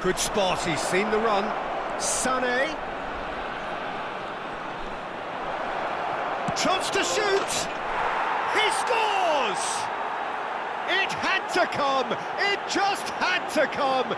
Good spot, he's seen the run. Sané. Chance to shoot! He scores! It had to come! It just had to come!